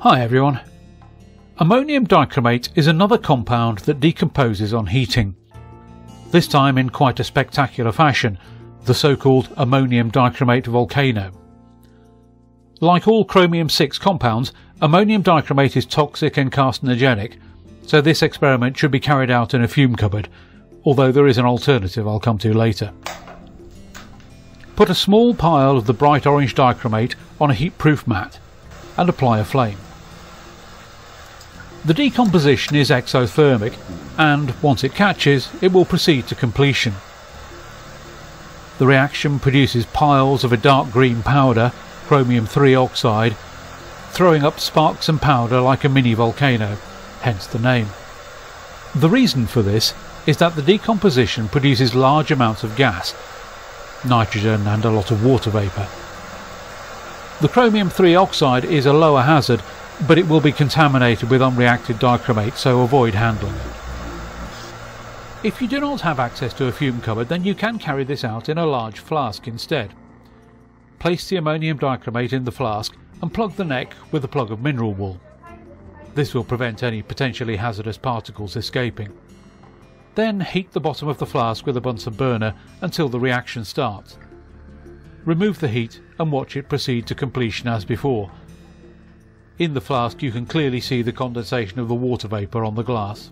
Hi everyone. Ammonium dichromate is another compound that decomposes on heating. This time in quite a spectacular fashion, the so-called ammonium dichromate volcano. Like all chromium 6 compounds, ammonium dichromate is toxic and carcinogenic, so this experiment should be carried out in a fume cupboard, although there is an alternative I'll come to later. Put a small pile of the bright orange dichromate on a heat-proof mat and apply a flame. The decomposition is exothermic and once it catches it will proceed to completion. The reaction produces piles of a dark green powder, chromium 3 oxide, throwing up sparks and powder like a mini volcano, hence the name. The reason for this is that the decomposition produces large amounts of gas, nitrogen and a lot of water vapour. The chromium 3 oxide is a lower hazard but it will be contaminated with unreacted dichromate so avoid handling it. If you do not have access to a fume cupboard then you can carry this out in a large flask instead. Place the ammonium dichromate in the flask and plug the neck with a plug of mineral wool. This will prevent any potentially hazardous particles escaping. Then heat the bottom of the flask with a Bunsen burner until the reaction starts. Remove the heat and watch it proceed to completion as before in the flask you can clearly see the condensation of the water vapour on the glass.